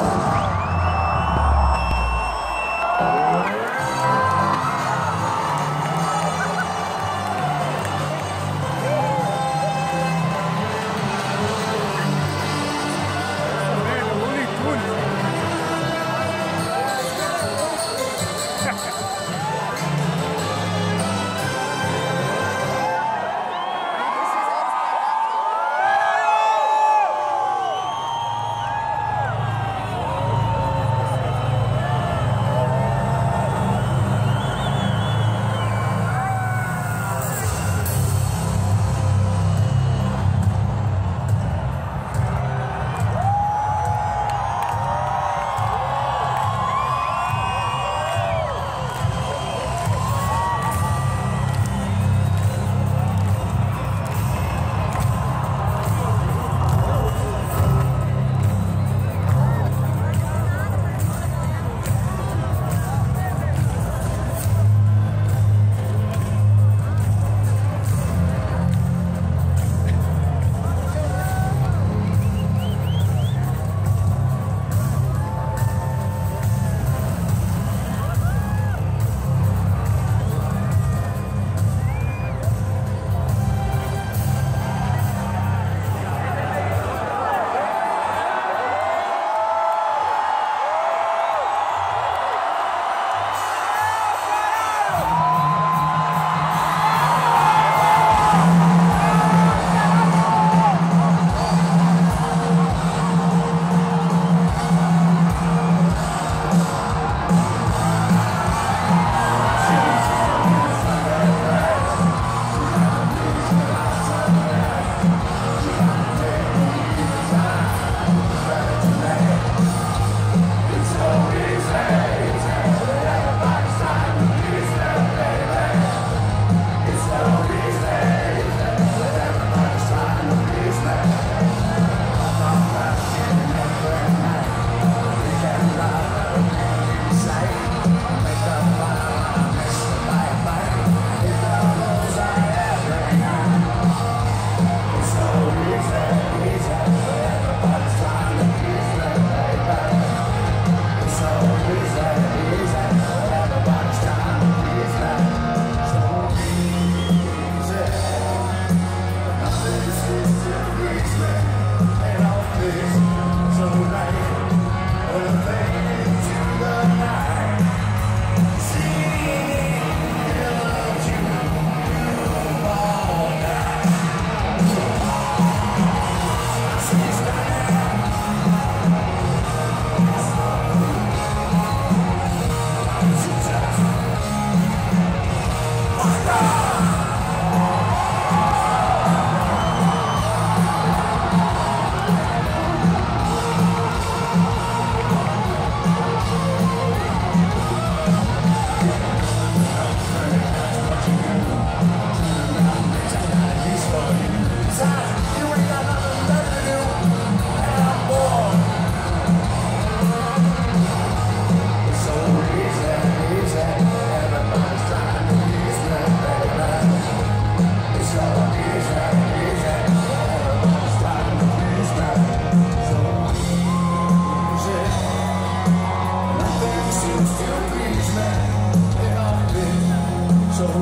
Bye.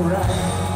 Right.